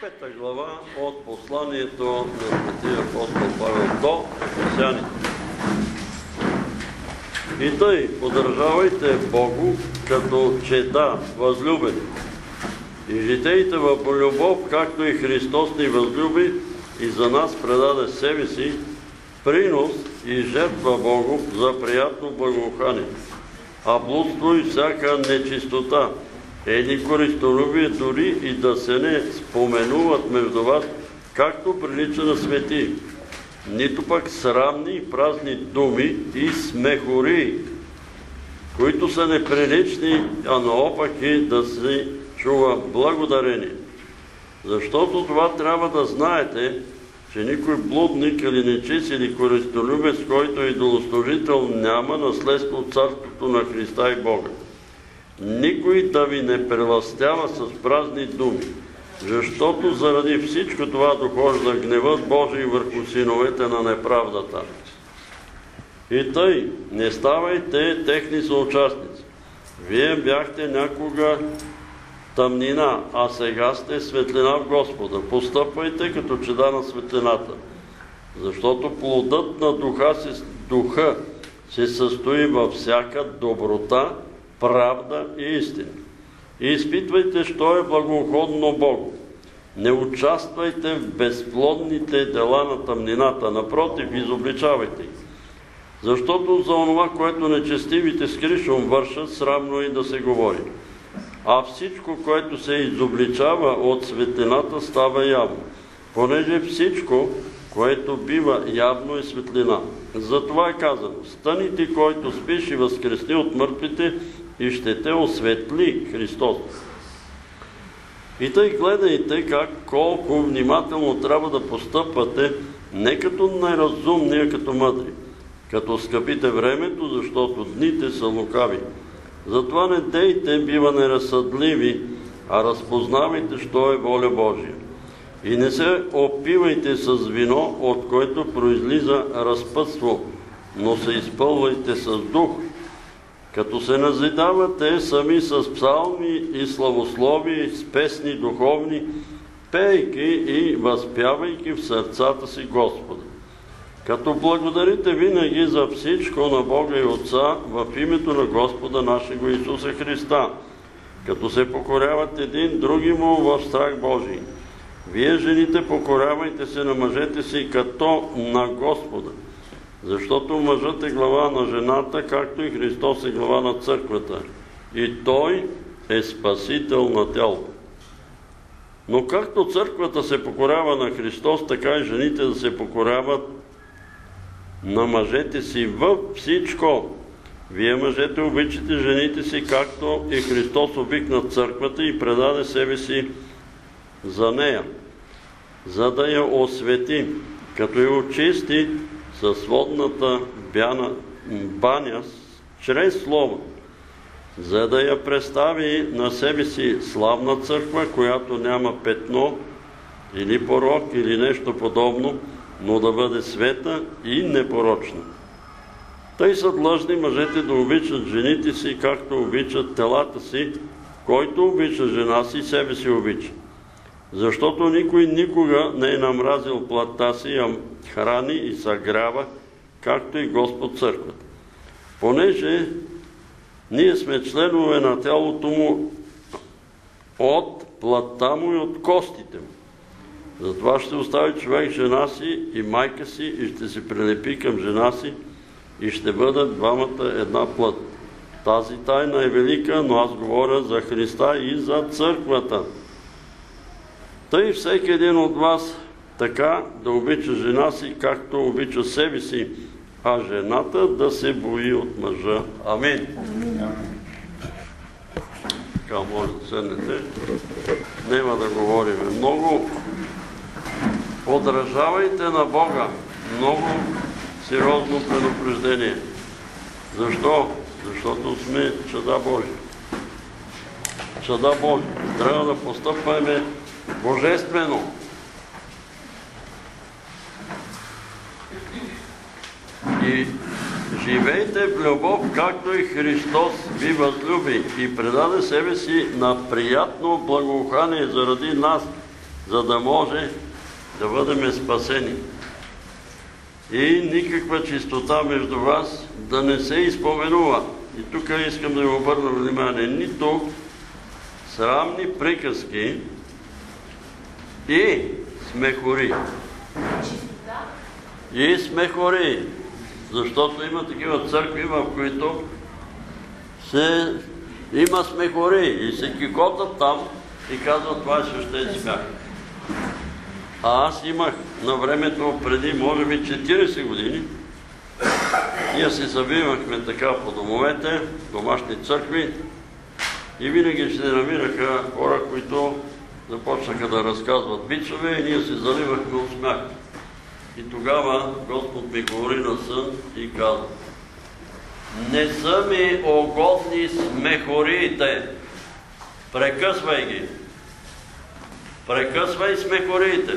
Пета глава от посланието на Светия апостол Павел до Ефесяните. И тъй, поддържавайте Богу, като чета възлюбени. И житейте в любов, както и Христос ни възлюби и за нас предаде себе си, принос и жертва Богу за приятно благоухание, а блудство и всяка нечистота, Еди користолюбие дори и да се не споменуват между вас, както прилича на свети, нито пък срамни и празни думи и смехори, които са неприлични, а наопаки да се чува благодарение. Защото това трябва да знаете, че никой блудник или нечист или користолюбец, който е идолослужител, няма наследство от Царството на Христа и Бога никой да ви не преластява с празни думи, защото заради всичко това дохожда гневът Божий върху синовете на неправдата. И тъй, не ставайте техни съучастници. Вие бяхте някога тъмнина, а сега сте светлина в Господа. Постъпвайте като чеда на светлината. Защото плодът на духа, се, духа се състои във всяка доброта, правда и истина. И изпитвайте, що е благоуходно Богу. Не участвайте в безплодните дела на тъмнината, напротив, изобличавайте ги. Защото за онова, което нечестивите с кришом вършат, срамно и да се говори. А всичко, което се изобличава от светлината, става явно. Понеже всичко, което бива явно е светлина. Затова е казано, стани ти, който спиш и възкресни от мъртвите, и ще те осветли Христос. И тъй гледайте как колко внимателно трябва да постъпвате не като най-разумни, а като мъдри, като скъпите времето, защото дните са лукави. Затова не дейте бива неразсъдливи, а разпознавайте, що е воля Божия. И не се опивайте с вино, от което произлиза разпътство, но се изпълвайте с дух, като се назидавате сами с псалми и славослови, с песни духовни, пейки и възпявайки в сърцата си Господа. Като благодарите винаги за всичко на Бога и Отца в името на Господа нашего Исуса Христа, като се покоряват един други му в страх Божий. Вие, жените, покорявайте се на мъжете си като на Господа – защото мъжът е глава на жената, както и Христос е глава на църквата. И Той е спасител на тялото. Но както църквата се покорява на Христос, така и жените да се покоряват на мъжете си във всичко. Вие мъжете обичате жените си, както и Христос обикна църквата и предаде себе си за нея, за да я освети, като я очисти със водната бяна, баня чрез Слово, за да я представи на себе си славна църква, която няма петно или порок или нещо подобно, но да бъде света и непорочна. Тъй са длъжни мъжете да обичат жените си, както обичат телата си, който обича жена си, себе си обича. Защото никой никога не е намразил плата си, а храни и съгрява, както и Господ църквата. Понеже ние сме членове на тялото му от плата му и от костите му. Затова ще остави човек жена си и майка си и ще се прилепи към жена си и ще бъдат двамата една плът. Тази тайна е велика, но аз говоря за Христа и за църквата. Тъй всеки един от вас така да обича жена си, както обича себе си, а жената да се бои от мъжа. Амин. Така, може да седнете. Нема да говорим много. Подражавайте на Бога. Много сериозно предупреждение. Защо? Защото сме чада Божия. Чада Божия. Трябва да постъпваме божествено. И живейте в любов, както и Христос ви възлюби и предаде себе си на приятно благоухание заради нас, за да може да бъдем спасени. И никаква чистота между вас да не се изпоменува. И тук искам да ви обърна внимание. Нито срамни приказки и смехори. И смехори. Защото има такива църкви, в които има смехори и се кикотат там и казват това е свещен смях. А аз имах на времето, преди може би 40 години, ние се събивахме така по домовете, домашни църкви и винаги ще намираха хора, които започнаха да разказват бичове и ние се заливахме от смях. И тогава Господ ми говори на сън и каза Не са ми угодни смехориите. Прекъсвай ги. Прекъсвай смехориите.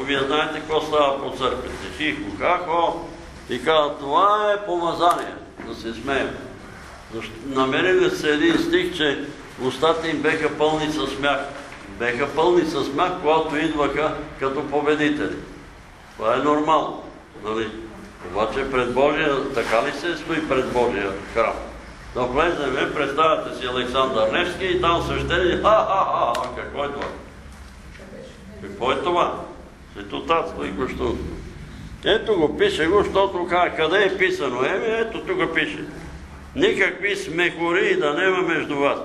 Вие знаете какво става по църквите. Хихо, хахо. И казва, това е помазание. Да се смеем. Намерили се един стих, че устата им беха пълни със смях. Беха пълни със смях, когато идваха като победители. Това е нормално. Нали? Обаче пред Божия, така ли се стои пред Божия храм? Да влеземе, представяте си Александър Невски и там свещени, ха-ха-ха, какво е това? Какво е това? Светотатство и кощо. Ето го, пише го, защото къде е писано? Еми, ето тук пише. Никакви смехори да нема между вас.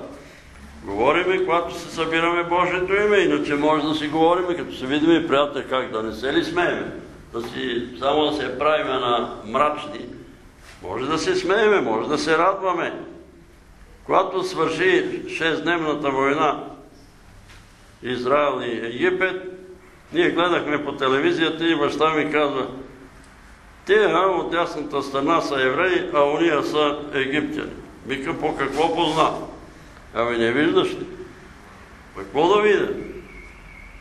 Говориме, когато се събираме Божието име, иначе може да си говориме, като се видиме приятели, как да не се ли смееме, да си, само да се правиме на мрачни. Може да се смееме, може да се радваме. Когато свърши 6-дневната война Израел и Египет, ние гледахме по телевизията и баща ми казва, те от ясната страна са евреи, а уния са египтяни. Вика, по какво позна? Ами не виждаш ли? Какво да видя?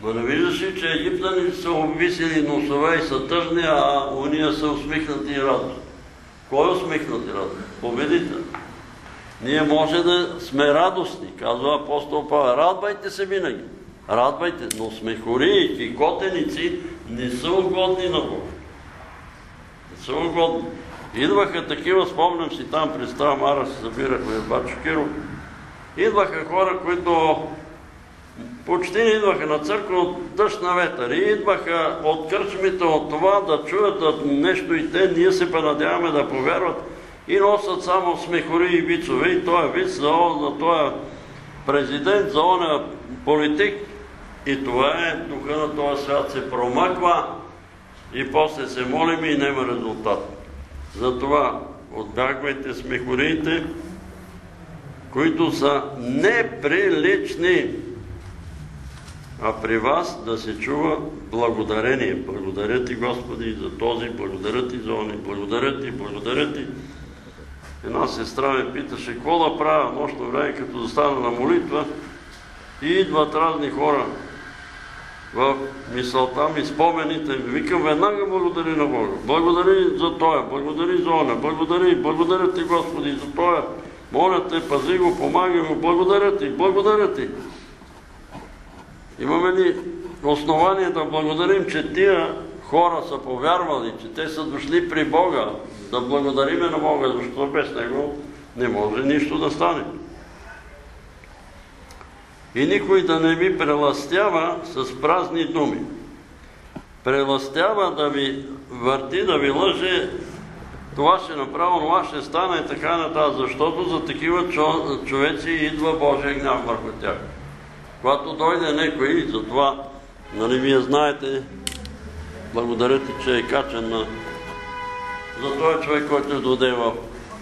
Но не виждаш ли, че египтяни са обвисили носове и са тъжни, а уния са усмихнати и радостни. Кой е усмихнат и радостни? Победител. Ние може да сме радостни, казва апостол Павел. Радвайте се винаги. Радвайте, но смехори и котеници не са угодни на Бога. Не са угодни. Идваха такива, спомням си там Стара Мара, се събирахме в Бачо Киров, идваха хора, които почти не идваха на църква от дъжд на ветър. И идваха от кръчмите от това да чуят нещо и те, ние се надяваме да повярват и носят само смехори и вицове. И той е виц за, за този президент, за оня политик. И това е, духа на този свят се промъква и после се молим и няма резултат. Затова отбягвайте смехориите, които са неприлични, а при вас да се чува благодарение. Благодаря ти, Господи, за този, благодаря ти за они, благодаря ти, благодаря ти. Една сестра ме питаше, какво да правя нощно време, като застана на молитва и идват разни хора в мисълта ми, спомените ми. Викам, веднага благодари на Бога. Благодари за Тоя, благодари за Оня, благодари, благодаря ти, Господи, за Тоя. Моля те, пази го, помагай го, благодаря ти, благодаря ти. Имаме ли основание да благодарим, че тия хора са повярвали, че те са дошли при Бога, да благодариме на Бога, защото без Него не може нищо да стане. И никой да не ви преластява с празни думи. Преластява да ви върти, да ви лъже, това ще направо, това ще стане и така нататък, защото за такива човеци идва Божия гняв върху тях. Когато дойде некой, затова, нали вие знаете, благодаря ти, че е качен на... За този човек, който е додева.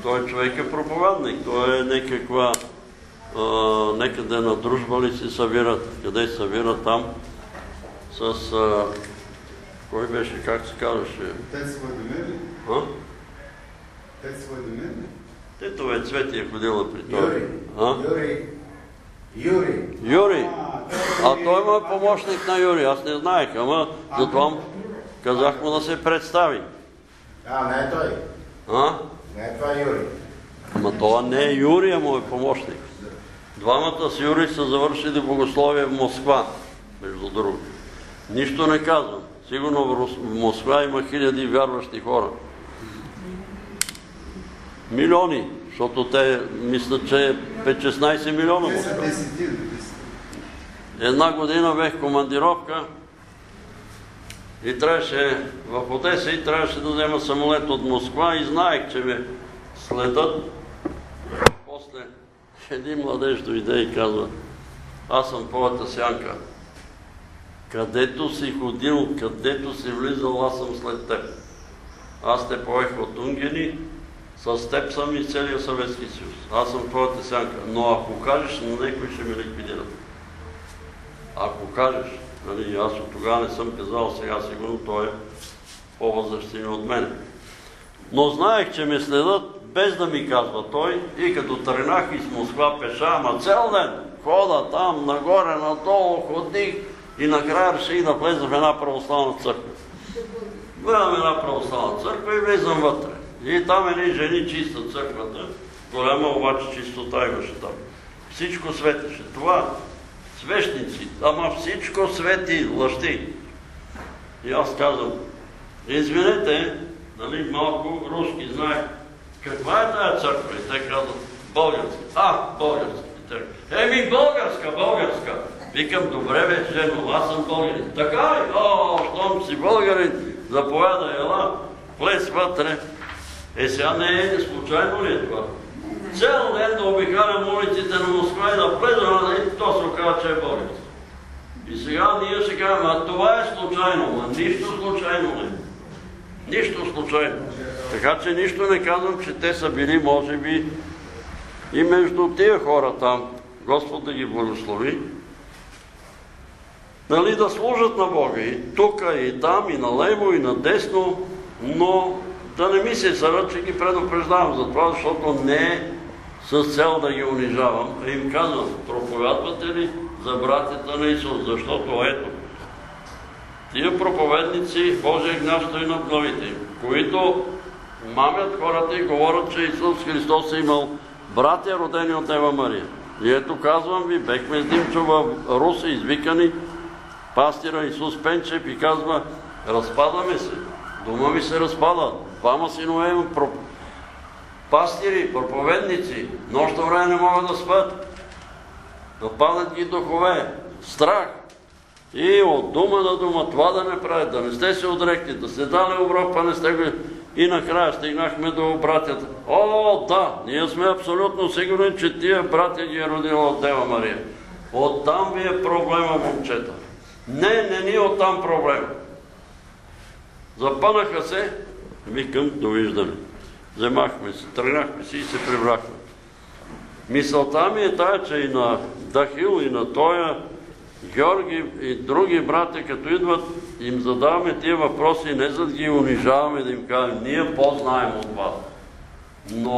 Той човек е проповядник, той е някаква... некъде на дружба ли си събират, къде се събират там, с... А, кой беше, как се казваше? Тец Владимир ли? А? Ли? Тето е Цвети е ходила при той. Юрий. А? Юрий. Юрий. Юрий. А, той му е помощник на Юрий. Аз не знаех, ама затова му казах му да се представи. А, не е той. А? Не е това Юрий. Ама това не е Юрий, а му е помощник. Двамата с Юрий са завършили богословие в Москва. между другото. Нищо не казвам. Сигурно в Москва има хиляди вярващи хора. Милиони, защото те мислят, че е 5-16 милиона десетина. Една година бех командировка и трябваше в Одеса и трябваше да взема самолет от Москва и знаех, че ме следят. После един младеж дойде и казва, аз съм твоята сянка. Където си ходил, където си влизал, аз съм след теб. Аз те поех от Унгени, с теб съм и целия Съветски съюз. Аз съм твоята сянка. Но ако кажеш на някой, ще ме ликвидират. Ако кажеш, нали, аз от тогава не съм казал, сега сигурно той е по-възрастен от мен. Но знаех, че ме следят без да ми казва той и като тръгнах из Москва пеша, ама цял ден хода там, нагоре, надолу, ходих и накрая реших да влеза в една православна църква. Гледам една православна църква и влизам вътре. И там едни жени чистят църквата, голяма обаче чистота имаше там. Всичко светеше. Това свещници, ама всичко свети, лъщи. И аз казвам, извинете, нали, малко руски знаех, каква е тая църква? И те казват, българска. А, българска. И те, Еми, българска, българска. Викам, добре бе, жено, аз съм българин. Така ли? О, щом си българин, заповядай, ела, влез вътре. Е, сега не е случайно ли е това? Цял ден да обикалям улиците на Москва и да влезам, и то се оказа, че е български. И сега ние ще кажем, а това е случайно, ма нищо случайно не. Нищо случайно. Така че нищо не казвам, че те са били, може би, и между тия хора там, Господ да ги благослови, нали, да служат на Бога и тук, и там, и налево, и надесно, но да не ми се съра, че ги предупреждавам за това, защото не е с цел да ги унижавам, а им казвам, проповядвате ли за братята на Исус, защото ето, тия проповедници, Божия гняв стои над главите им, които мамят хората и говорят, че Исус Христос е имал братя, родени от Ева Мария. И ето казвам ви, бехме с Димчо в Руса, извикани, пастира Исус Пенчев и казва, разпадаме се, дома ми се разпада, двама синове про... пастири, проповедници, нощно време не могат да спят, да падат ги духове, страх. И от дума на дума това да не правят, да не сте се отрекли, да сте дали оброк, па не сте го... И накрая стигнахме до братята. О, да, ние сме абсолютно сигурни, че тия братя ги е родила от Дева Мария. Оттам ви е проблема, момчета. Не, не ни е оттам проблема. Запънаха се, викам, довиждане. Вземахме се, тръгнахме си и се прибрахме. Мисълта ми е тая, че и на Дахил, и на Тоя, Георги и други брати, като идват, им задаваме тия въпроси, не за да ги унижаваме, да им кажем, ние по-знаем от вас. Но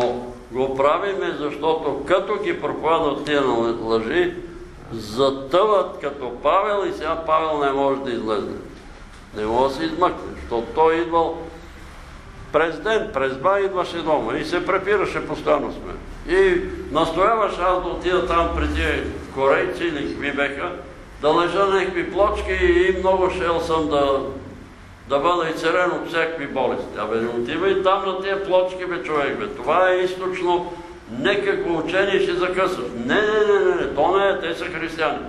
го правиме, защото като ги проповядват тия лъжи, затъват като Павел и сега Павел не може да излезе. Не може да се измъкне, защото той идвал през ден, през два идваше дома и се препираше постоянно с мен. И настояваше аз да отида там при тия корейци или какви беха, да лежа на някакви плочки и много шел съм да, да бъда изцерен от всякакви болести. Абе не отивай там на тия плочки, бе човек, бе. Това е източно некакво учение ще закъсваш. Не, не, не, не, не, то не е, те са християни.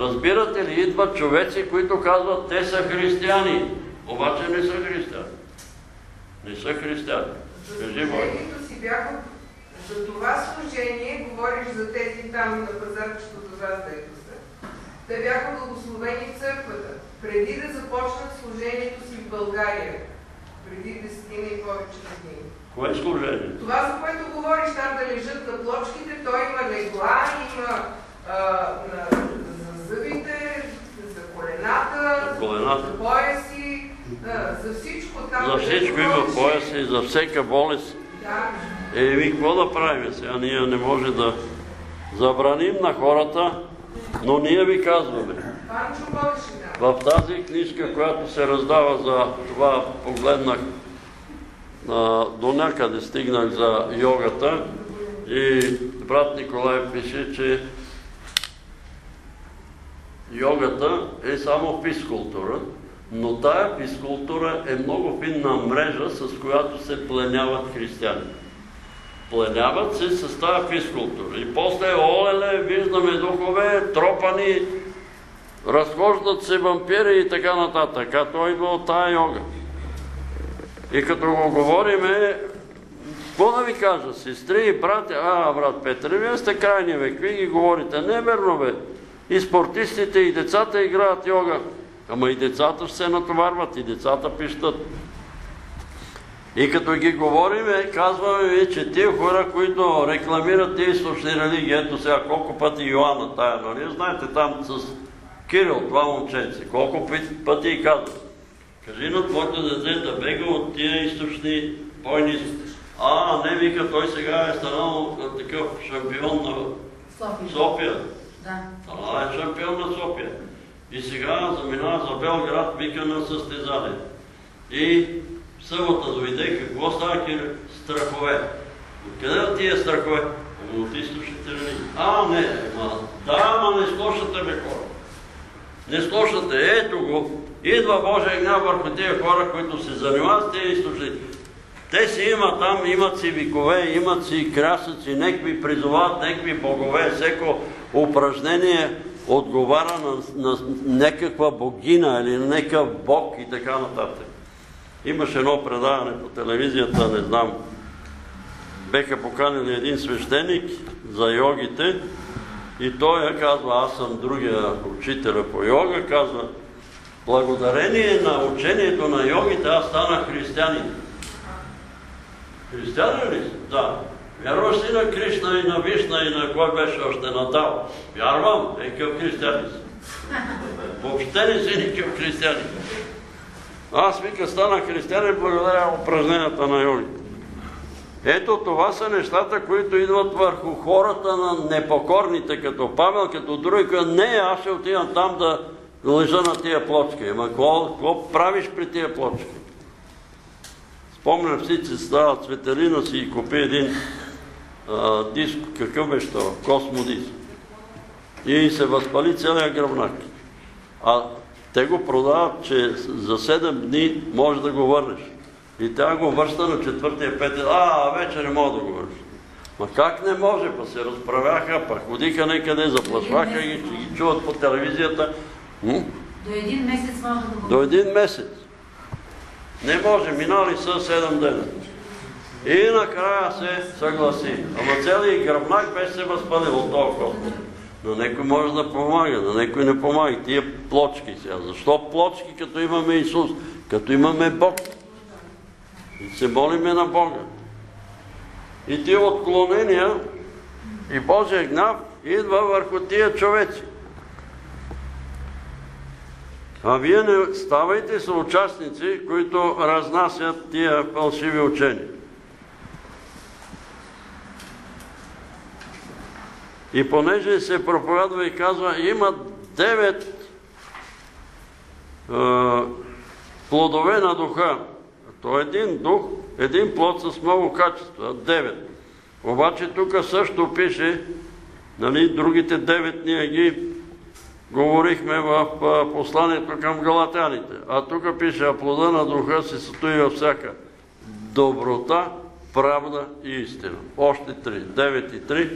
Разбирате ли, идват човеци, които казват, те са християни, обаче не са християни. Не са християни. Кажи. Служението си бяха за това служение, говориш за тези там на пазарчето за вас, дето са. Те бяха благословени в църквата, преди да започнат служението си в България, преди десетина и повече години. Кое е служение? Това, за което говориш там да лежат на плочките, той има легла, има а, на, за зъбите, за колената, За колената. за пояси, за всичко там. За всичко има пояса и за всека болест. Да, Еми, какво да правим сега? Ние не може да забраним на хората, но ние ви казваме. В тази книжка, която се раздава за това, погледнах а, до някъде стигнах за йогата и брат Николай пише, че йогата е само физкултура, но тая физкултура е много финна мрежа, с която се пленяват християни. Пленяват се с тази физкултура. И после, олеле, виждаме духове, тропани, разхождат се вампири и така нататък. А той идва от тая йога. И като го говориме, какво да ви кажа, сестри и брати, а, брат Петър, вие сте крайни век, вие ги говорите, не е верно бе. И спортистите, и децата играят йога. Ама и децата се натоварват, и децата пищат. И като ги говориме, казваме ви, че тия хора, които рекламират тия източни религии, ето сега колко пъти Йоанна тая, нали? Знаете там с Кирил, това момченце, колко пъти и казват. Кажи на твоето дете да бега от тия източни бойни. А, не вика, той сега е станал такъв шампион на София. София. Да. А, е шампион на София. И сега заминава за Белград, вика на състезание. И събота дойде, какво става? Страхове. Откъде от тия страхове? Ами От източните религии. А, не, ма, да, ама не слушате ме хора. Не слушате, ето го. Идва Божия гняв върху тия хора, които се занимават с тия източни. Те си имат там, имат си викове, имат си крясъци, некви призовават, некви богове, всеко упражнение отговаря на, на някаква богина или някакъв бог и така нататък. Имаше едно предаване по телевизията, не знам, беха поканили един свещеник за йогите и той казва, аз съм другия учителя по йога, казва, благодарение на учението на йогите аз станах християнин. Християнин ли? Да. Вярваш ли на Кришна и на Вишна и на кой беше още на Тао? Вярвам, е къв християнин си. Въобще не си никакъв християнин. Аз вика стана християнин благодаря упражненията на йогите. Ето това са нещата, които идват върху хората на непокорните, като Павел, като други, не, аз ще отивам там да лежа на тия плочки. Ама какво правиш при тия плочки? Спомням всички става Цветелина си и купи един а, диск, какъв беше това? Космодиск. И се възпали целият гръбнак. А те го продават, че за 7 дни може да го върнеш. И тя го връща на четвъртия, петия. А, вече не мога да го върнеш. Ма как не може? Па се разправяха, па ходиха некъде, заплашваха ги, че ги чуват по телевизията. М? До един месец може да го... До един месец. Не може, минали са 7 дена. И накрая се съгласи. Ама целият гръбнак беше се възпалил от Господ. Но некой може да помага, на некой не помага. Тия плочки сега. Защо плочки, като имаме Исус, като имаме Бог? И се молиме на Бога. И тия отклонения и Божия гняв идва върху тия човеци. А вие не ставайте съучастници, които разнасят тия фалшиви учения. И понеже се проповядва и казва, има девет плодове на духа. То е един дух, един плод с много качества, девет. Обаче тук също пише, нали, другите девет ние ги говорихме в посланието към галатяните. А тук пише, а плода на духа се състои във всяка доброта, правда и истина. Още три. Девет и три.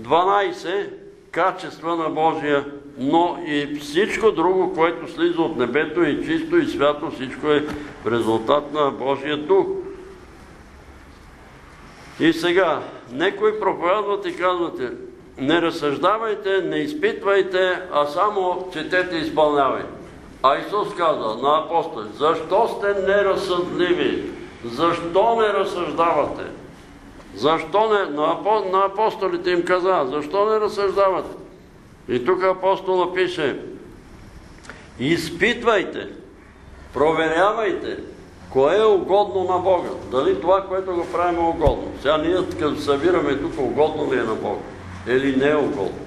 12 качества на Божия, но и всичко друго, което слиза от небето и чисто и свято, всичко е в резултат на Божия дух. И сега, некои проповядват и казвате, не разсъждавайте, не изпитвайте, а само четете и изпълнявайте. А Исус каза на апостоли, защо сте неразсъдливи? Защо не разсъждавате? Защо не? На апостолите им каза, защо не разсъждавате? И тук апостола пише, изпитвайте, проверявайте, кое е угодно на Бога. Дали това, което го правим е угодно. Сега ние като събираме тук, угодно ли е на Бога? Или не е угодно?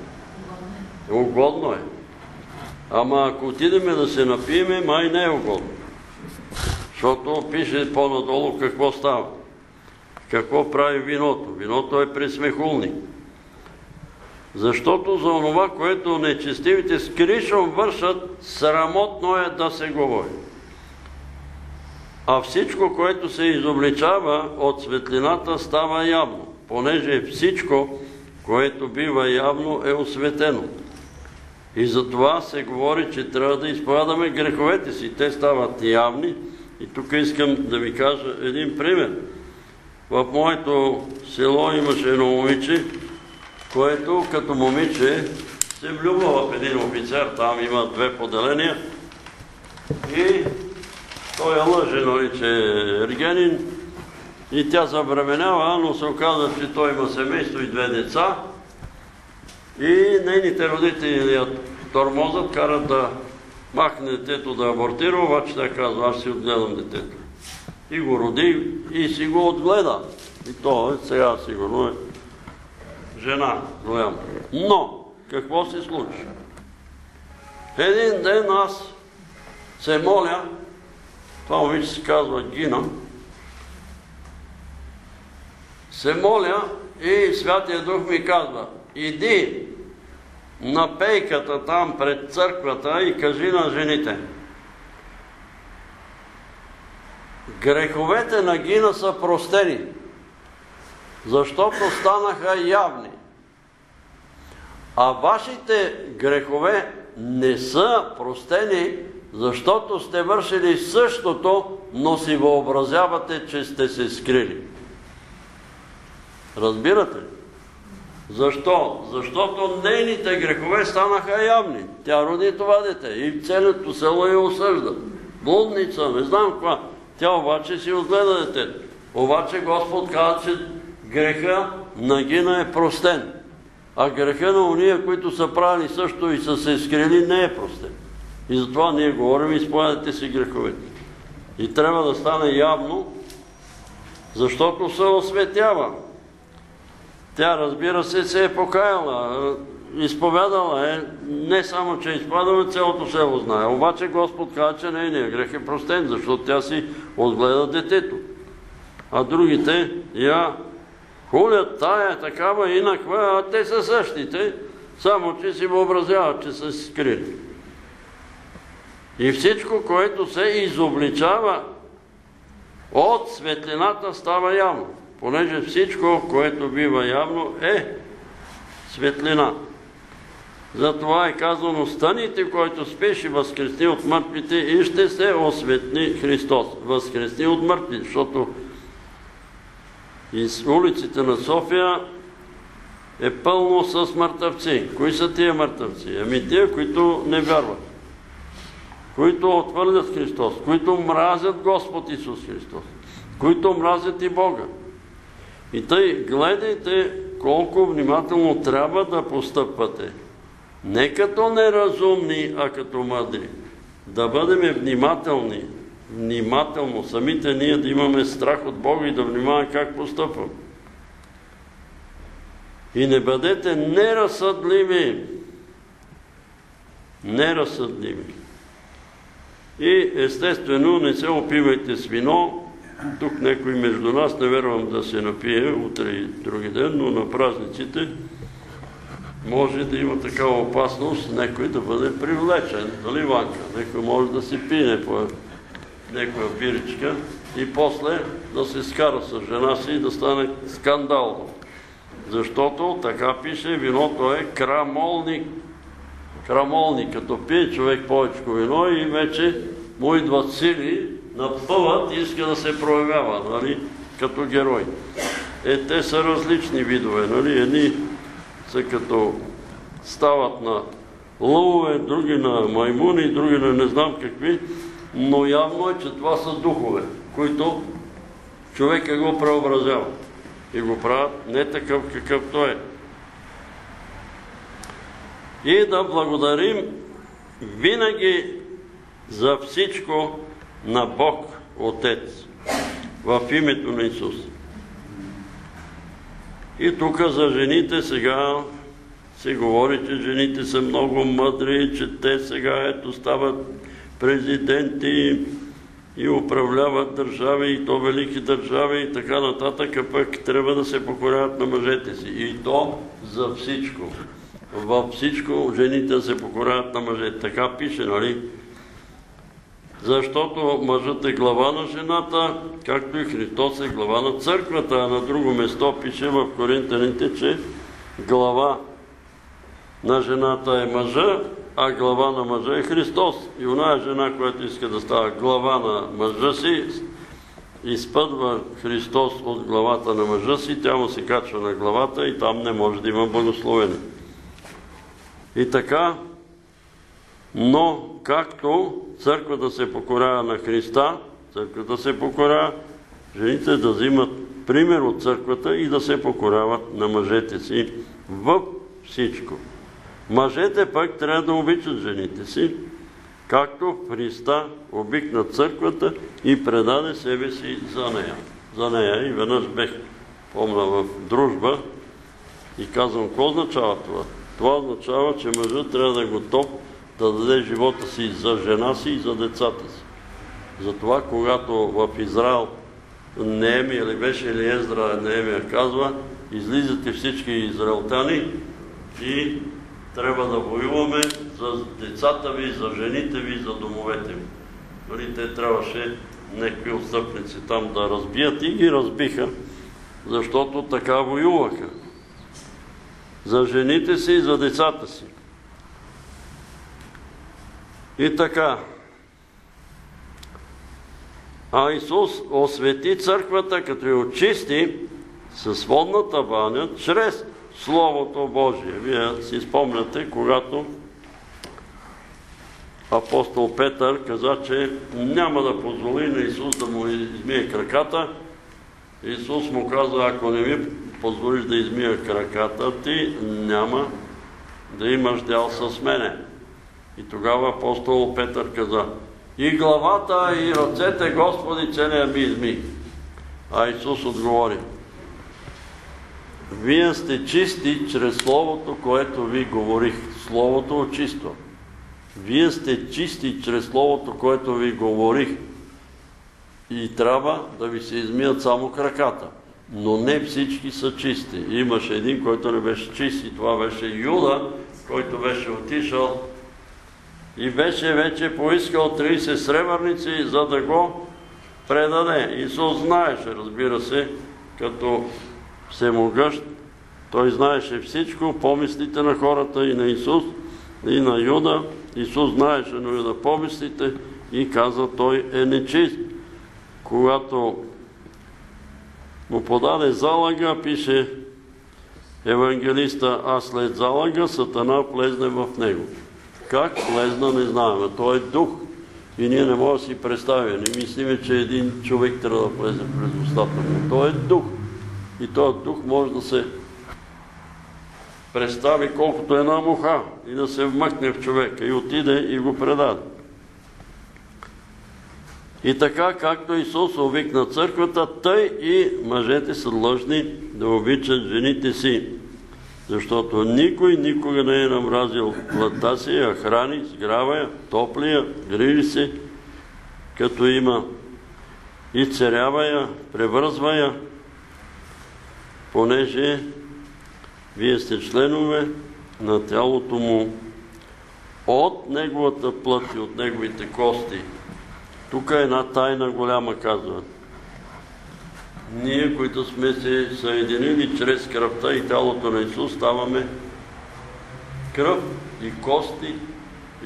Угодно е. Ама ако отидеме да се напиеме, май не е угодно. Защото пише по-надолу какво става. Какво прави виното? Виното е пресмехулник. Защото за онова, което нечестивите с кришом вършат, срамотно е да се говори. А всичко, което се изобличава от светлината, става явно, понеже всичко, което бива явно, е осветено. И за това се говори, че трябва да изповядаме греховете си. Те стават явни. И тук искам да ви кажа един пример. В моето село имаше едно момиче, което като момиче се влюбва в един офицер. Там има две поделения. И той е лъже, нали, че е ергенин. И тя забременява, но се оказа, че той има семейство и две деца. И нейните родители я тормозат, карат да махне детето да абортира, обаче тя казва, аз си отгледам детето. И го роди и си го отгледа. И то сега сигурно е жена голяма. Но, какво се случи? Един ден аз се моля, това момиче се казва Гина, се моля и Святия Дух ми казва, иди на пейката там пред църквата и кажи на жените. Греховете на Гина са простени, защото станаха явни. А вашите грехове не са простени, защото сте вършили същото, но си въобразявате, че сте се скрили. Разбирате ли? Защо? Защото нейните грехове станаха явни. Тя роди това дете и целото село я осъжда. Блудница, не знам каква. Тя обаче си отгледа детето. Обаче Господ каза, че греха на Гина е простен. А греха на уния, които са правили също и са се скрили, не е простен. И затова ние говорим, изповядайте си греховете. И трябва да стане явно, защото се осветява. Тя, разбира се, се е покаяла, изповядала е, не само, че е изповядала, цялото село знае. Обаче Господ каза, че нейният грех е простен, защото тя си отгледа детето. А другите я хулят, тая такава, инаква, а те са същите, само че си въобразяват, че са си скрили. И всичко, което се изобличава от светлината, става явно понеже всичко, което бива явно, е светлина. Затова е казано, станите, който спеше възкресни от мъртвите и ще се осветни Христос. Възкресни от мъртвите, защото из улиците на София е пълно с мъртъвци. Кои са тия мъртъвци? Ами тия, които не вярват. Които отвърлят Христос, които мразят Господ Исус Христос, които мразят и Бога. И тъй гледайте колко внимателно трябва да постъпвате. Не като неразумни, а като мъдри. Да бъдем внимателни, внимателно, самите ние да имаме страх от Бога и да внимаваме как постъпвам. И не бъдете неразсъдливи. Неразсъдливи. И естествено не се опивайте с вино, тук някой между нас, не вервам да се напие утре и други ден, но на празниците може да има такава опасност някой да бъде привлечен. Нали, Ванка? Некой може да си пине по някоя биричка и после да се скара с жена си и да стане скандално. Защото така пише, виното е крамолник. Крамолник, като пие човек повече вино и вече му идват сили напъват и иска да се проявява, нали, като герой. Е, те са различни видове, нали, едни са като стават на лъвове, други на маймуни, други на не знам какви, но явно е, че това са духове, които човека го преобразява и го правят не такъв какъв той е. И да благодарим винаги за всичко, на Бог Отец в името на Исус. И тук за жените сега се говори, че жените са много мъдри, че те сега ето стават президенти и управляват държави, и то велики държави и така нататък, а пък трябва да се покоряват на мъжете си. И то за всичко. във всичко жените се покоряват на мъжете. Така пише, нали? Защото мъжът е глава на жената, както и Христос е глава на църквата. А на друго место пише в Коринтяните, че глава на жената е мъжа, а глава на мъжа е Христос. И оная жена, която иска да става глава на мъжа си, изпъдва Христос от главата на мъжа си, тя му се качва на главата и там не може да има благословение. И така, но както църквата се покорява на Христа, църквата се покорява, жените да взимат пример от църквата и да се покоряват на мъжете си във всичко. Мъжете пък трябва да обичат жените си, както Христа обикна църквата и предаде себе си за нея. За нея и веднъж бех, помна, в дружба и казвам, какво означава това? Това означава, че мъжът трябва да е готов да даде живота си за жена си и за децата си. Затова, когато в Израел Неемия или беше или Ездра Неемия казва, излизате всички израелтяни и трябва да воюваме за децата ви, за жените ви, за домовете ви. Дори те трябваше някакви отстъпници там да разбият и ги разбиха, защото така воюваха. За жените си и за децата си. И така. А Исус освети църквата, като я очисти със водната баня, чрез Словото Божие. Вие си спомняте, когато апостол Петър каза, че няма да позволи на Исус да му измие краката. Исус му каза, ако не ми позволиш да измия краката, ти няма да имаш дял с мене. И тогава апостол Петър каза, и главата, и ръцете, Господи, целия ми изми. А Исус отговори, вие сте чисти чрез Словото, което ви говорих. Словото очиства. Вие сте чисти чрез Словото, което ви говорих. И трябва да ви се измият само краката. Но не всички са чисти. Имаше един, който не беше чист и това беше Юда, който беше отишъл и беше вече поискал 30 сребърници, за да го предаде. Исус знаеше, разбира се, като всемогъщ, той знаеше всичко, помислите на хората и на Исус, и на Юда. Исус знаеше на Юда помислите и каза, той е нечист. Когато му подаде залъга, пише евангелиста, а след залъга Сатана влезне в него. Как влезна, не знаем. Той е дух. И ние не можем да си представим. Не мислиме, че един човек трябва да влезе през устата му. Той е дух. И този дух може да се представи колкото една муха и да се вмъкне в човека и отиде и го предаде. И така, както Исус обикна църквата, тъй и мъжете са длъжни да обичат жените си. Защото никой никога не е намразил плътта си, а храни, сграва я, топли я, грижи се, като има и царява я, превързва я, понеже вие сте членове на тялото му от неговата плът и от неговите кости. Тук е една тайна голяма, казва. Ние, които сме се съединили чрез кръвта и тялото на Исус, ставаме кръв и кости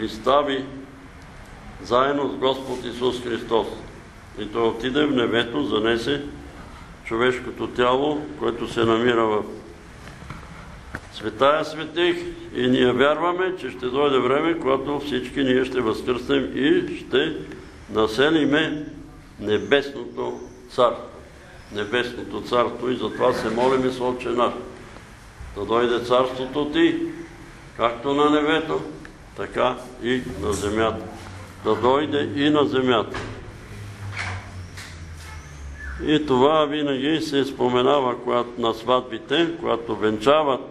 и стави заедно с Господ Исус Христос. И той отиде в небето, занесе човешкото тяло, което се намира в Светая светих и ние вярваме, че ще дойде време, когато всички ние ще възкръснем и ще населиме небесното царство. Небесното царство и затова се молиме с Отче наш. Да дойде царството ти, както на небето, така и на земята. Да дойде и на земята. И това винаги се споменава на сватбите, когато венчават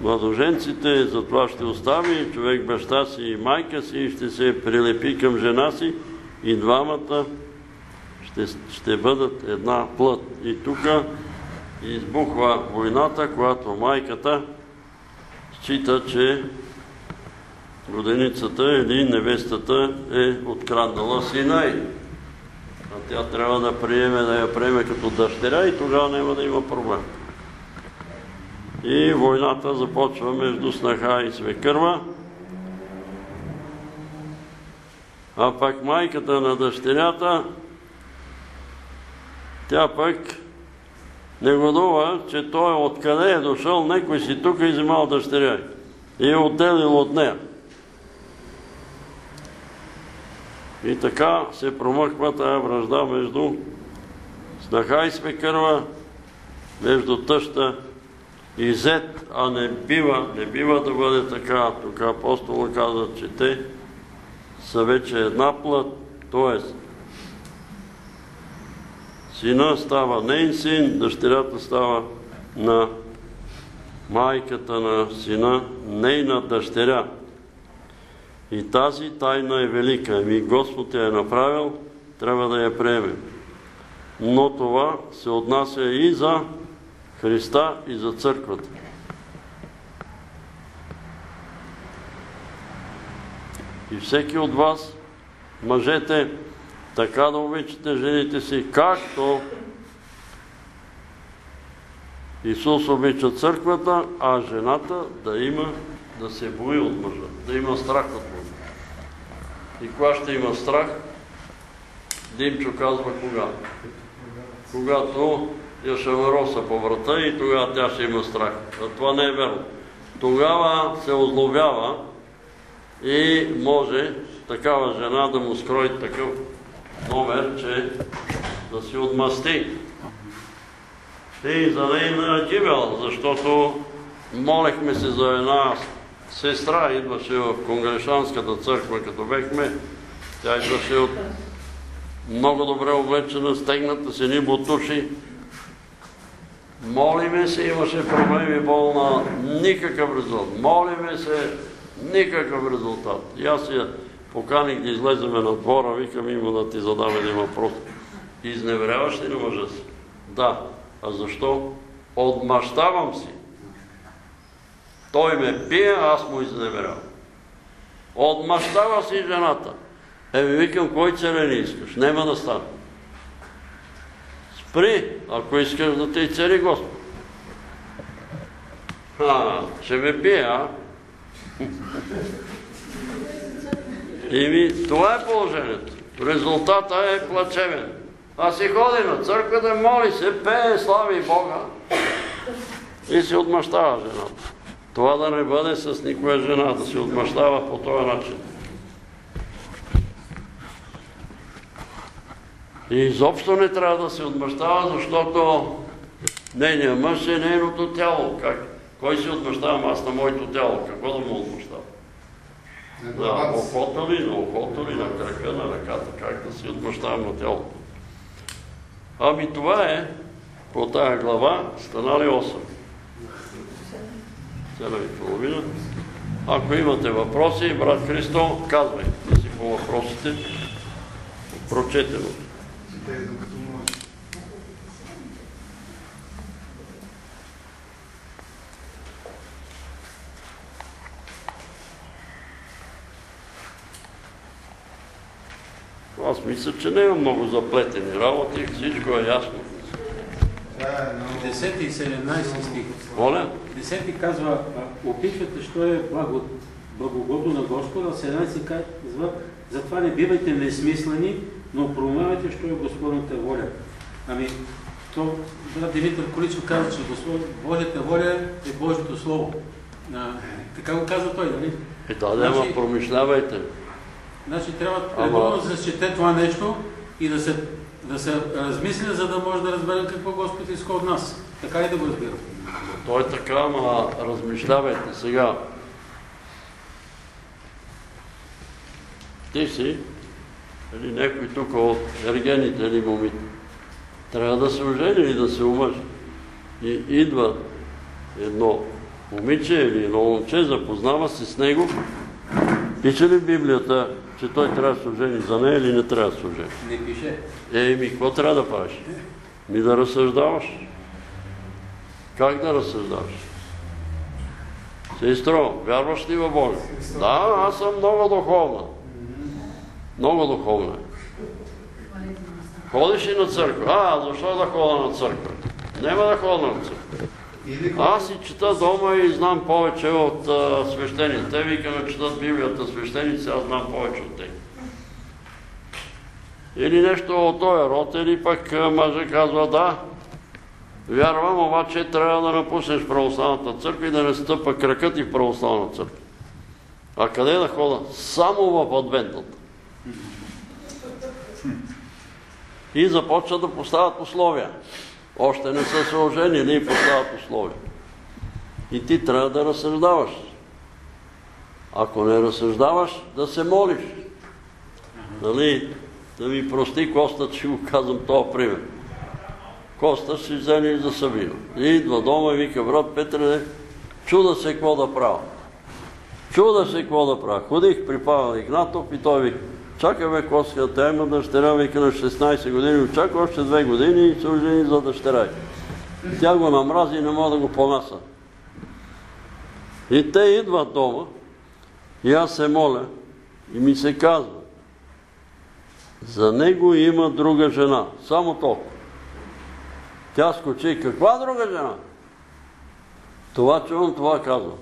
младоженците, затова ще остави човек баща си и майка си и ще се прилепи към жена си и двамата ще, ще бъдат една плът. И тук избухва войната, когато майката счита, че роденицата или невестата е откраднала сина й. А тя трябва да приеме, да я приеме като дъщеря и тогава няма да има проблем. И войната започва между снаха и свекърва. А пък майката на дъщерята, тя пък негодува, че той откъде е дошъл, некой си тук и взимал дъщеря и е отделил от нея. И така се промъква тая вражда между снаха и свекърва, между тъща и зет, а не бива, не бива да бъде така. Тук апостола каза, че те са вече една плът, т.е. сина става нейн син, дъщерята става на майката на сина, нейна дъщеря. И тази тайна е велика. Ами Господ я е направил, трябва да я приемем. Но това се отнася и за Христа и за църквата. И всеки от вас, мъжете, така да обичате жените си, както Исус обича църквата, а жената да има, да се бои от мъжа, да има страх от мъжа. И кога ще има страх? Димчо казва кога. Когато я шамароса по врата и тогава тя ще има страх. А това не е верно. Тогава се озлобява и може такава жена да му скрои такъв номер, че да си отмъсти. И за нейна гибел, защото молехме се за една сестра, идваше в Конгрешанската църква, като бехме. Тя идваше от много добре облечена, стегната си ни бутуши. Молиме се, имаше проблеми, болна, никакъв резултат. Молиме се, никакъв резултат. И аз я поканих да излеземе на двора, викам има да ти задам един въпрос. Изневеряваш ли на мъжа си? Да. А защо? Отмащавам си. Той ме бие, аз му изневерявам. Отмащава си жената. Еми викам, кой царени искаш? Нема да стане. Спри, ако искаш да те цари Господ. А, ще ме бие, а? Ими, това е положението. Резултата е плачевен. А си ходи на църквата, моли се, пее, слави Бога и си отмъщава жената. Това да не бъде с никоя жена, да се отмъщава по този начин. И изобщо не трябва да се отмъщава, защото нейният мъж е нейното тяло. Кой си отмъщава аз на моето тяло? Какво да му отмъщава? На ухото ли, на ухото ли, на крака, на ръката? Как да си отмъщавам на тялото? Ами това е по тая глава, станали 8. Седем и половина. Ако имате въпроси, брат Христо, казвайте си по въпросите. Прочетено. Аз мисля, че не има много заплетени работи, всичко е ясно. 10 и 17 стих. Моля? 10 казва, опитвате, що е благо, благогодно на Господа, 17 казва, затова не бивайте несмислени, но промявайте, що е Господната воля. Ами, то брат Димитър Количев казва, че Господ, Божията воля е Божието Слово. А, така го казва той, нали? Е, да, да, Значи- промишлявайте. Значи трябва редовно да се чете това нещо и да се, да се размисля, за да може да разберем какво Господ иска от нас. Така и да го разбирам. Той е така, ама размишлявайте сега. Ти си, или някой тук от ергените или момите, трябва да се ожени или да се омъжи. И идва едно момиче или едно момче, запознава се с него, пише ли Библията, че той трябва да се ожени за нея или не трябва да се ожени? Не пише. Ей, ми, какво трябва да правиш? Ми да разсъждаваш. Как да разсъждаваш? Сестро, вярваш ли в Бога? Да, аз съм много духовна. Много духовна. Ходиш ли на църква? А, защо да ходя на църква? Нема да ходя на църква. Аз си чета дома и знам повече от свещените. Те викаме, четат Библията свещеници, аз знам повече от тях. Или нещо от този род, или пък а, мъже казва, да, вярвам, обаче трябва да напуснеш православната църква и да не стъпа кракът и в православна църква. А къде да хода? Само в адвентната. И започват да поставят условия. Още не са се оженили и поставят условия. И ти трябва да разсъждаваш. Ако не разсъждаваш, да се молиш. Нали? Да ми прости Коста, че го казвам този пример. Коста си взели за Сабина. Идва дома и вика, брат Петре, чуда се какво да правя. Чуда се какво да правя. Ходих при Павел Игнатов и той вика, чакай бе Костя, тя има дъщеря, вика на 16 години, очаква още две години и се ожени за дъщеря. Тя го намрази и не мога да го понаса. И те идват дома и аз се моля и ми се казва, за него има друга жена. Само толкова. Тя скочи, каква друга жена? Това чувам, това казвам.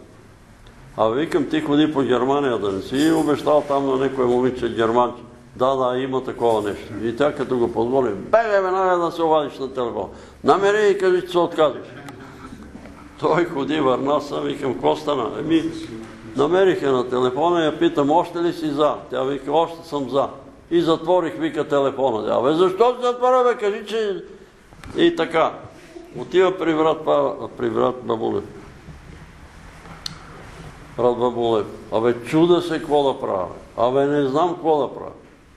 А викам, ти ходи по Германия да не си обещал там на някой момиче германче. Да, да, има такова нещо. И тя като го позволи, бегай веднага да се обадиш на телефон. Намери и кажи, че се отказваш. Той ходи, върна се, викам, какво стана? Еми, намерих я на телефона и я питам, още ли си за? Тя вика, още съм за. И затворих, вика, телефона. Абе, защо си затворя, бе? Кажи, че... И така. Отива при брат, при брат Бабулев. Брат Бабулев. Абе, чуда се какво да правя. Абе, не знам какво да правя.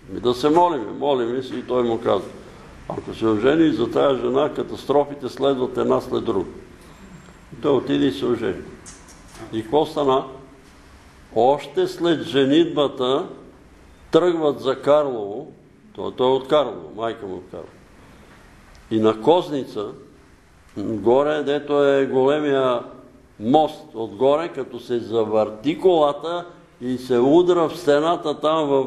Да се молим, молим се и той му казва. Ако се ожени за тая жена, катастрофите следват една след друга. Той отиде и се ожени. И какво стана? Още след женитбата тръгват за Карлово, той, той е от Карлово, майка му е от Карлово. И на Козница, горе, дето е големия мост отгоре, като се завърти колата и се удра в стената там в...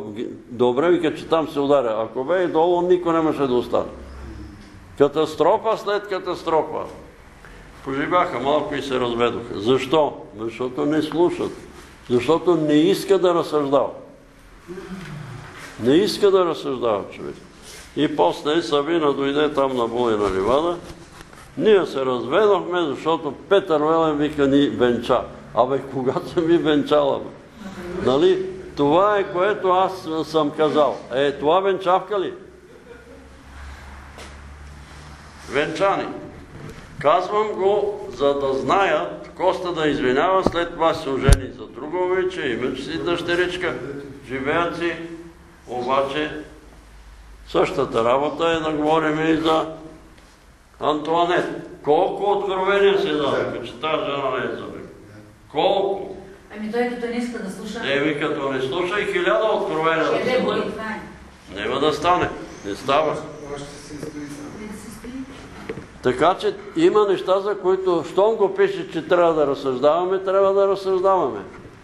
Добре вика, че там се ударя. Ако бе и долу, никой нямаше да остане. Катастрофа след катастрофа. Поживяха малко и се разведоха. Защо? Защото не слушат. Защото не иска да разсъждава. Не иска да разсъждава човек. И после Сабина дойде там на Булина ливада. Ние се разведохме, защото Петър Велен вика ни венча. Абе, кога съм ви венчала? Нали? Това е което аз съм казал. Е, това венчавка ли? Венчани. Казвам го, за да знаят, Коста да извинява, след това се ожени за друго момиче, имаше си дъщеричка, живеят си, обаче същата работа е да говорим и за Антуанет. Колко откровения се дадоха, че тази жена не е за мен. Колко? Ами той като не иска да слуша, Еми като не слуша и хиляда откровения да се това е? Няма да стане. Не става. Така че има неща, за които, щом го пише, че трябва да разсъждаваме, трябва да разсъждаваме.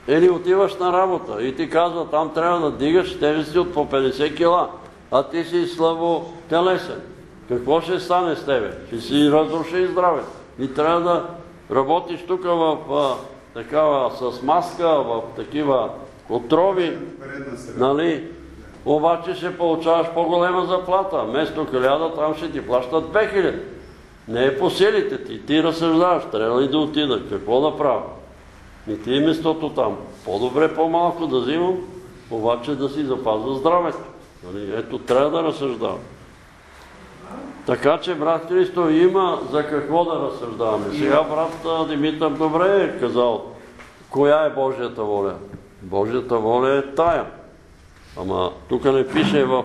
Или отиваш на работа и ти казва, там трябва да дигаш тежести от по 50 кила, а ти си слабо телесен. Какво ще стане с тебе? Ще си разруши здраве. И трябва да работиш тук в такава, с маска, в такива отрови, нали? Обаче ще получаваш по-голема заплата. Вместо 1000, там ще ти плащат 2000. Не е по силите ти. Ти разсъждаваш. Трябва ли да отида? Какво да правя? И ти е местото там. По-добре по-малко да взимам, обаче да си запазя здравето. Нали? Ето, трябва да разсъждавам. Така че, брат Христо, има за какво да разсъждаваме. Сега брат Димитър добре е казал, коя е Божията воля. Божията воля е тая. Ама тук не пише в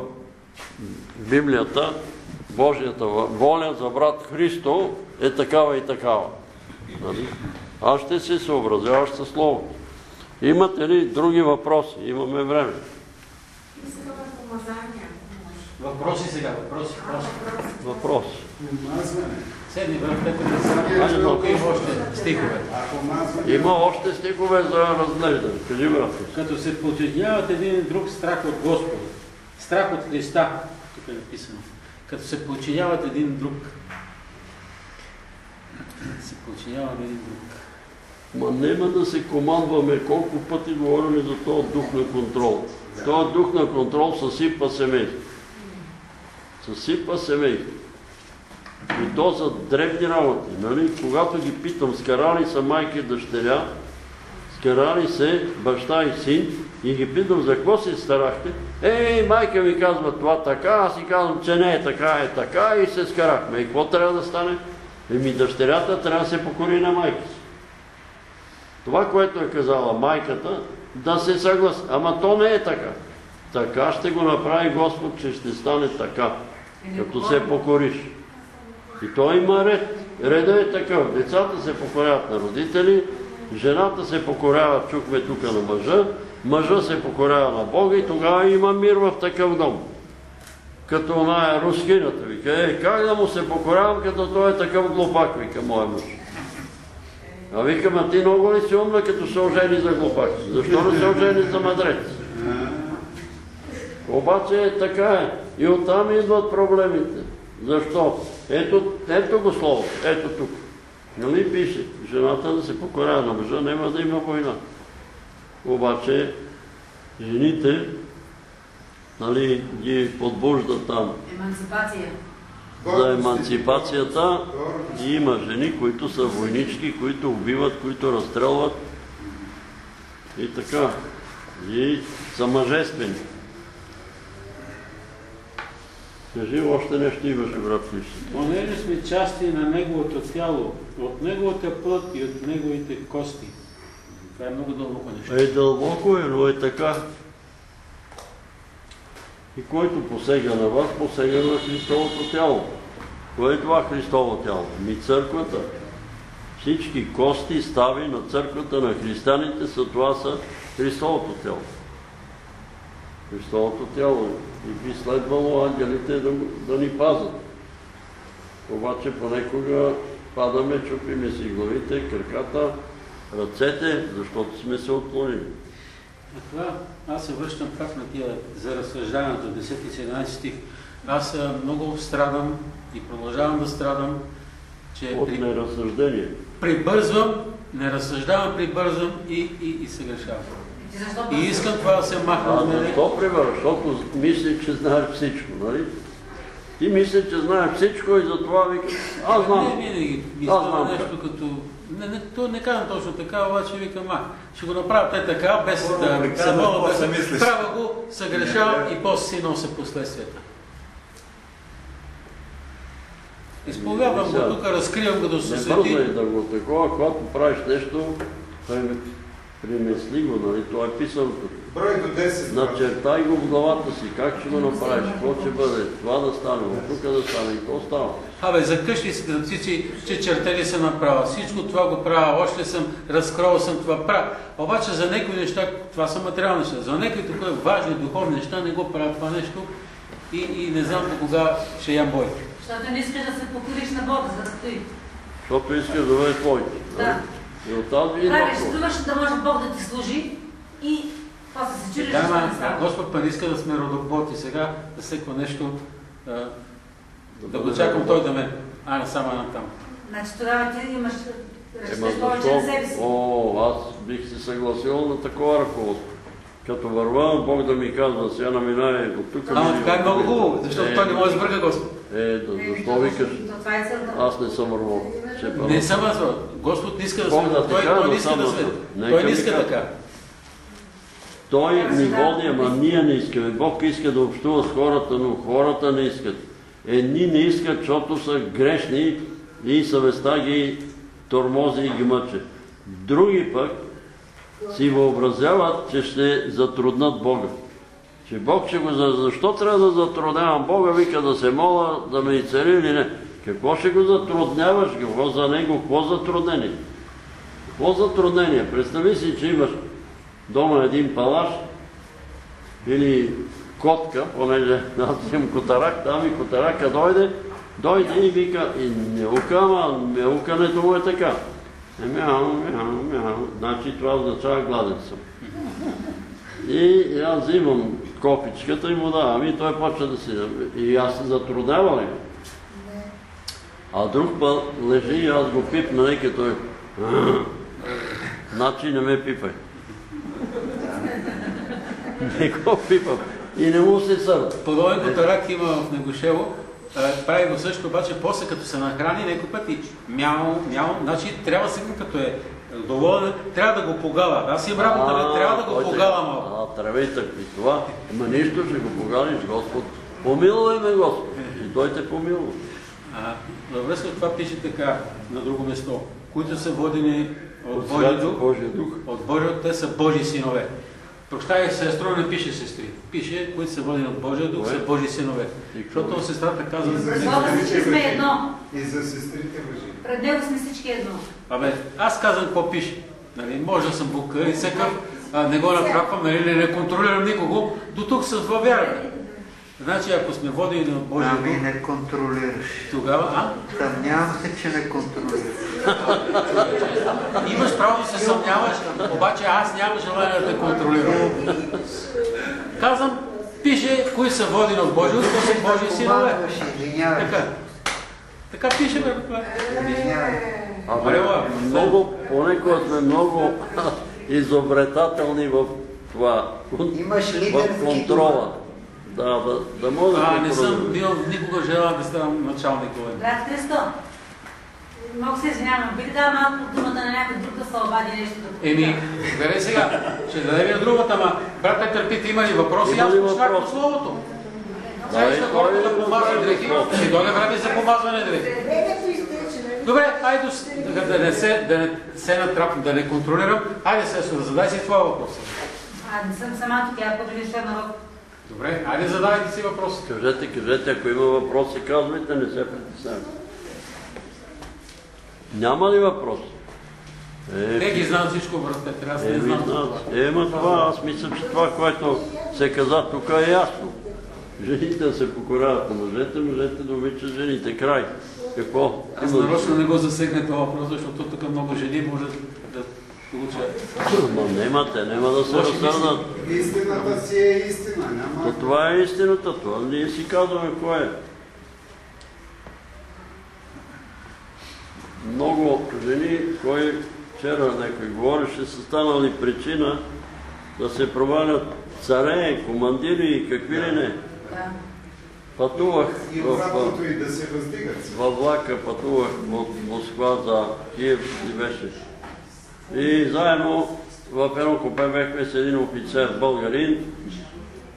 Библията, Божията воля за брат Христо е такава и такава. Нали? Аз ще се съобразяваш със Словото. Имате ли други въпроси? Имаме време. Искаме помазания. Въпроси сега, въпроси, въпроси. Въпрос. Седни в Петър тук има още стихове. Има още стихове за разглеждане. Кажи, брат. Като се подчиняват един друг страх от Господа. Страх от Христа, тук е написано. Като се подчиняват един друг. Се подчиняват един друг. Ма нема да се командваме, колко пъти говорим за този дух на контрол. Този дух на контрол съсипа семейство. Съсипа семейство. И то за дребни работи. Нали? Когато ги питам, скарали са майка и дъщеря, скарали се баща и син, и ги питам, за какво се старахте? Ей, майка ми казва това така, аз си казвам, че не е така, е така и се скарахме. И какво трябва да стане? Еми дъщерята трябва да се покори на майка си. Това, което е казала майката, да се съгласи. Ама то не е така. Така ще го направи Господ, че ще стане така, като се покориш. И той има ред. Реда е такъв. Децата се покоряват на родители, жената се покорява, чухме тук на мъжа, мъжа се покорява на Бога и тогава има мир в такъв дом. Като оная рускината, вика, е, как да му се покорявам, като той е такъв глупак, вика моя мъж. А викам, а ти много ли си умна, като се ожени за глупак? Защо не се ожени за мъдрец? Обаче е така е. И оттам идват проблемите. Защо? Ето, ето го слово, ето тук. Нали пише, жената да се покорява на мъжа, няма да има война. Обаче, жените, нали, ги подбуждат там Емансипация. за емансипацията има жени, които са войнички, които убиват, които разстрелват и така. И са мъжествени. Кажи, още нещо имаше, брат Христо. Понеже сме части на Неговото тяло, от Неговата плът и от Неговите кости. Това е много дълбоко нещо. Е, дълбоко е, но е така. И който посега на вас, посега на Христовото тяло. Кое е това Христово тяло? Ми църквата. Всички кости, стави на църквата на християните са това са Христовото тяло. Христовото тяло. И би следвало ангелите да, да ни пазят. Обаче понекога падаме, чупиме си главите, краката, ръцете, защото сме се отклонили. А това, аз се връщам пак на тия за разсъждането, 10 и 17 стих. Аз много страдам и продължавам да страдам, че От при, неразсъждение. прибързвам, не разсъждавам, прибързвам и, и, и се грешавам. И искам това да се махне А от мене. защо прибърш? Защото мисли, че знаеш всичко, нали? Ти мисли, че знаеш всичко и затова викаш, аз Не, знам. винаги ми Аз става знам нещо като... Не, не, то не казвам точно така, обаче викам, а, ще го направя те така, без Първо да се мога, после без мислиш. правя го, съгрешавам и после си нося последствията. Изповядвам го тук, разкривам го да се Не бързай да го такова, когато правиш нещо, премисли го, нали? Това е писано тук. Брой до 10. брат. Начертай го в главата си, как ще го направиш, какво ще бъде, това да стане, от тук да стане и то става. Абе, за къщи си да птици, че чертели съм направил. Всичко това го правя, още съм, разкрол съм това правя. Обаче за някои неща, това са материални неща, за някои такива важни духовни неща не го правя това нещо и, и не знам до кога ще ям бой. Защото не искаш да се покориш на Бога, за да стои. Защото искаш да бъде твой. Да. И оттам идва Правиш, да може Бог да ти служи и после се чудиш, Да, ма. Господ па не иска да сме родоботи сега, да всеко нещо, а, да го чакам той да ме, а не само на там. Значи тогава ти имаш, Ема защо? О, аз бих се съгласил на такова ръководство. Като върва, Бог да ми казва, сега наминае от тук. Ама така е от много хубаво, защото Е, той не може да сбърга Господ. Е, да, Не, защо викаш? е. Аз не съм вървал. Ще Не първо. съм аз, Господ не иска да сме, той, каже, той не иска да сме, той не иска така. Той ни води, ама ние не искаме. Бог иска да общува с хората, но хората не искат. Едни не искат, защото са грешни и съвестта ги тормози и ги мъче. Други пък си въобразяват, че ще затруднат Бога. Че Бог ще го... за- Защо трябва да затруднявам Бога? Вика да се моля, да ме изцели или не. Какво ще го затрудняваш? Какво за него? Какво затруднение? Какво затруднение? Представи си, че имаш дома един палаш или котка, понеже аз имам котарак, там и котарака дойде Дойде и вика, и мяука, ама мяукането му е така. Е, мяу, мяу, мяу. Значи това означава гладен съм. И аз взимам копичката и му давам и той почва да си... И аз се затруднява ли? А друг път лежи и аз го пипна и като той... Значи не ме пипай. Не го пипам. И не му се сърда. Подобен котарак има в Негошево. Е, Прави го също, обаче после като се нахрани някой път и мяу, мяу, значи трябва сега като е доволен, трябва да го погала. Аз имам работа, бе, трябва да го погала малко. А, трябва и така и това. Ама нищо ще го погалиш, Господ. Помилвай ме, Господ. И той те помилва. Във връзка с това пише така на друго место, които са водени от От Божия дух, Божия дух. от Божия, те са Божии синове. Прощай, сестро, не пише сестри. Пише, които са водени от Божия дух, са Кое? Божии синове. Защото сестрата казва, И за сестрите сме въжи. едно. И за сестрите въжи. Пред него сме всички едно. Абе, аз казвам какво пише. Нали, може да съм бука и всекъв, не го натрапвам, нали, не, не контролирам никого. До тук с въвярване. Значи, ако сме водени от Божия Ами не контролираш. тогава, а? Съмнявам се, че не контролираш. Имаш право да се съмняваш, обаче аз нямам желание да те контролирам. Казвам, пише, кои са водени от Божия дух, те са Божии синове. Така. Така пише, бе. Абе, много, понекога сме много изобретателни в това. Имаш В лидерски контрола. Да, да, да може А, да не съм бил никога желал да ставам началник воен. Брат Христо, много се извинявам, бих дал малко думата на някой друг да се обади нещо да Еми, гледай сега, ще дадем на другата, ама брат Петър Пит, има ли въпроси? Аз почнах по словото. Дай, Сега ще хората кой да да помазват дрехи, ще дойде време за помазване дрехи. Добре, айде да, да не се, да не се натрапвам, да не контролирам. Айде се, задай си твоя въпрос. А, не съм сама тук, тя подвижда народ. Добре, айде задавайте си въпрос. Кажете, кажете, ако има въпроси, казвайте, не се притеснявайте. Няма ли въпроси? Е, Те ги знаят всичко, брат аз не знам. знаят. Е, ма това, аз мисля, че това, което се каза тук е ясно. Жените да се покоряват на мъжете, мъжете да обичат жените. Край. Какво? Аз нарочно не го засегне това въпрос, защото тук много жени може да. Ма нема, те няма да се разсърдат. Истината си е истина. Няма... То това е истината, това ние си казваме кое е. Много жени, кой вчера някой говореше, са станали причина да се провалят царе, командири и какви ли не. Да. Пътувах И в, да във влака, пътувах от Москва за Киев и беше. И заедно в едно купе бехме с един офицер българин,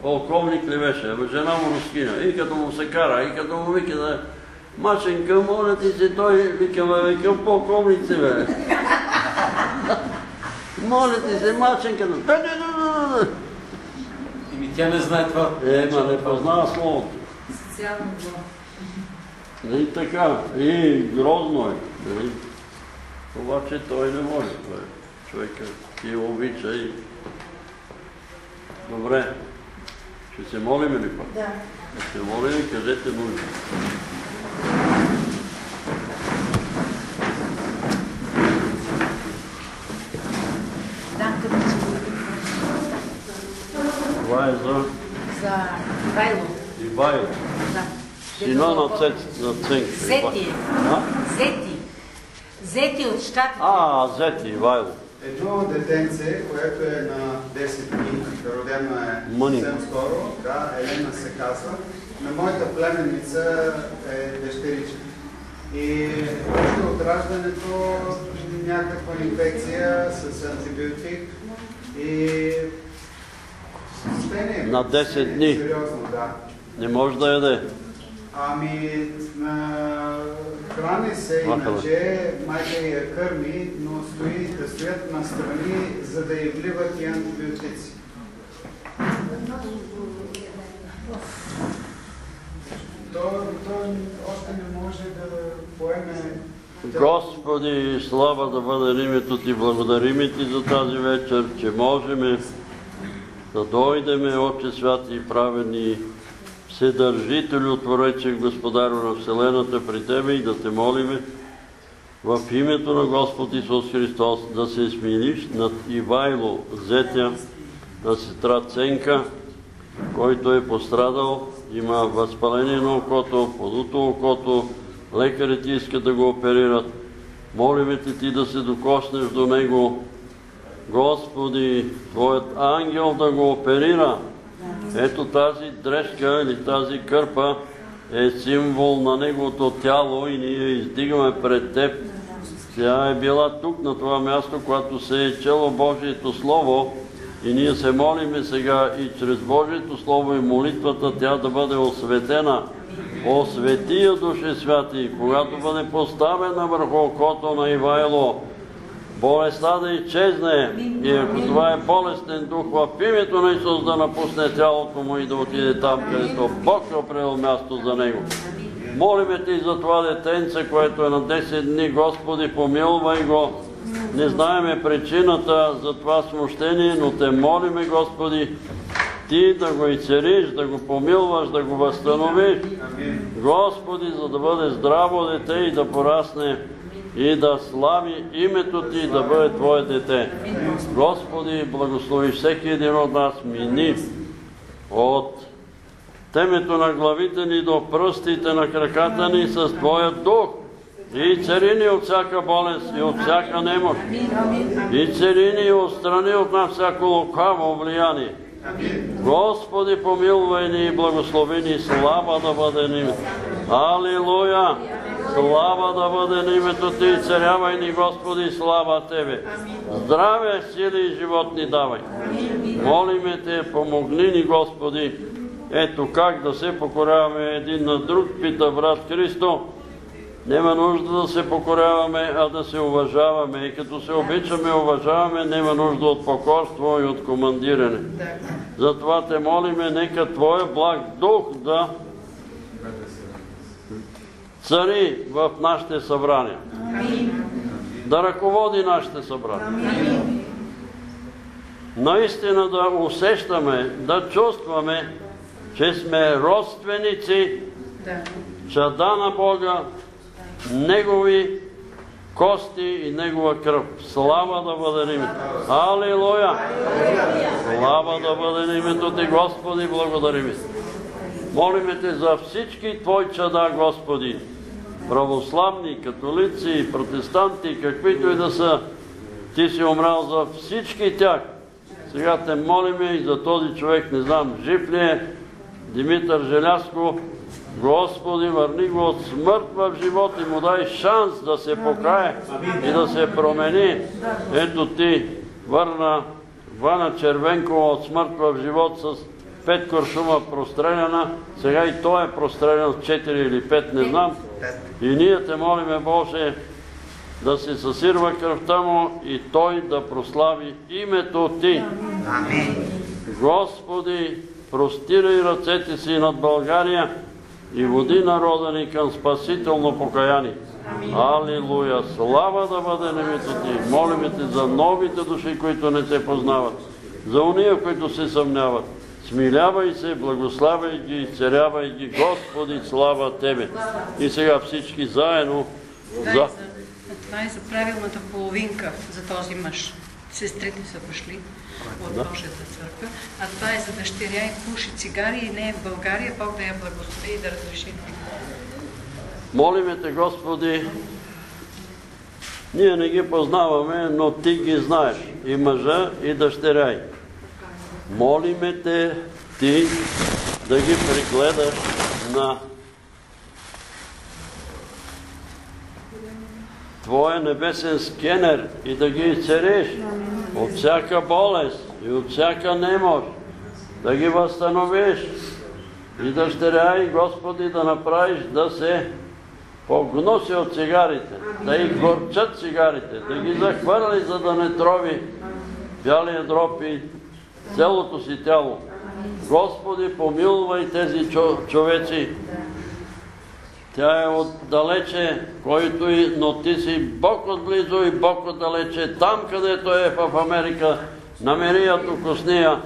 полковник ли беше, жена му рускина. И като му се кара, и като му вика да Маченка, моля ти се, той вика, ме викам полковник си, бе. моля ти се, Маченка, да... Да, да, да, да, да. Еми тя не знае това. Е, ма не познава словото. Социално зло. Нали така? И грозно е. Обаче той не може. Е. Човека ти обича и... Добре. Ще се молим ли пак? Да. Ще се молим кажете нужда. Това е за за Вайло. Ивайло. Да. Сина на, Ценка. Зети. А? Зети. Зети от щатите. А, Зети, Ивайло. Едно детенце, което е на 10 дни, родено е Мъни. съвсем скоро, да, Елена се казва. На моята племенница е дъщеричка. И още от раждането някаква инфекция с антибиотик и състояние. На 10 дни. Сериозно, да. Не може да яде. Ами, храни се, иначе майка я кърми, но стои, да стоят настрани, за да й вливат и антибиотици. То, то още не може да поеме Господи, слава да бъде името Ти, благодарим Ти за тази вечер, че можем да дойдеме, Отче святи и праведни, Вседържителю, Творече, Господарю на Вселената при Тебе и да те молиме в името на Господ Исус Христос да се смириш над Ивайло, зетя на сестра Ценка, който е пострадал, има възпаление на окото, подуто окото, лекарите искат да го оперират. Молиме те ти да се докоснеш до него. Господи, Твоят ангел да го оперира. Ето тази дрежка или тази кърпа е символ на неговото тяло и ние издигаме пред Теб. Тя е била тук на това място, когато се е чело Божието Слово и ние се молиме сега и чрез Божието Слово и молитвата тя да бъде осветена. Освети я, Душе Святи, когато бъде поставена върху окото на Ивайло, болестта да изчезне и ако това е болестен дух в името на Исус да напусне тялото му и да отиде там, където Бог е определил място за него. Молиме Ти за това детенце, което е на 10 дни. Господи, помилвай го. Не знаеме причината за това смущение, но Те молиме, Господи, Ти да го изцериш, да го помилваш, да го възстановиш. Господи, за да бъде здраво дете и да порасне и да слави името Ти, да бъде Твое дете. Господи, благослови всеки един от нас, мини от темето на главите ни до пръстите на краката ни с Твоя дух. И цари ни от всяка болест и от всяка немощ. И цари ни и отстрани от нас всяко лукаво влияние. Господи, помилвай ни и благослови ни, слава да бъде ни. Алилуя! Слава да бъде на името Ти, царявай ни, Господи, слава Тебе. Здраве, сили и живот ни давай. Молиме Те, помогни ни, Господи. Ето как да се покоряваме един на друг, пита брат Христо. Нема нужда да се покоряваме, а да се уважаваме. И като се обичаме, уважаваме, нема нужда от покорство и от командиране. Затова те молиме, нека Твоя благ дух да цари в нашите събрания. Да ръководи нашите събрания. Наистина да усещаме, да чувстваме, че сме родственици, чада на Бога, Негови кости и Негова кръв. Слава да бъде на името. Алилуя! Слава да бъде на името Ти, Господи, благодарим. Молиме Те за всички Твои чада, Господи, православни, католици, протестанти, каквито и да са. Ти си умрал за всички тях. Сега те молиме и за този човек, не знам, жив ли е, Димитър Желяско, Господи, върни го от смърт в живот и му дай шанс да се покае и да се промени. Ето ти върна Вана Червенкова от смърт в живот с пет куршума простреляна. Сега и той е прострелян с 4 или 5, не знам. И ние те молиме, Боже, да се съсирва кръвта му и той да прослави името Ти. Господи, простирай ръцете си над България и води народа ни към спасително покаяние. Алилуя! Слава да бъде на името Ти! Молиме Те за новите души, които не Те познават, за уния, които се съмняват. Смилявай се, благославяй ги, изцерявай ги, Господи, слава Тебе! И сега всички заедно Това за... е, за, това е за правилната половинка за този мъж. Сестрите са дошли от Божията църква, а това е за дъщеря и пуши цигари и не е в България. Бог да я благослови и да разреши. Молиме Те, Господи, ние не ги познаваме, но Ти ги знаеш. И мъжа, и дъщеря. й. Молиме Те, Ти да ги пригледаш на Твоя небесен скенер и да ги изцериш от всяка болест и от всяка немощ, да ги възстановиш и дъщеря и Господи да направиш да се погноси от цигарите, да и горчат цигарите, да ги захвърли, за да не трови бялия дроб и цялото си тяло. Господи, помилвай тези чо- човеци. Тя е отдалече, който и, но ти си Бог отблизо и Бог отдалече. Там, където е в Америка, намери я тук с нея.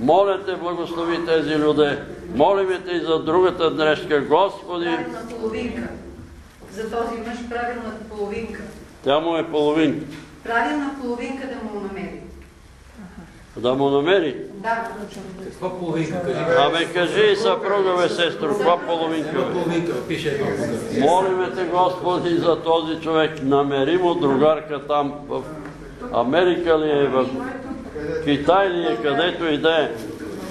Моля те, благослови тези люди. Молиме те и за другата днешка, Господи. Правилна половинка. За този мъж правилната половинка. Тя му е половин. Правилна половинка да му намери. Да му намери. Да, Каква половинка? Кажи. Абе, кажи, съпруга, бе, сестро, каква половинка, половинка? Пише едно. Молиме те, Господи, за този човек. Намери му другарка там в Америка ли е, в Китай ли е, където и да е.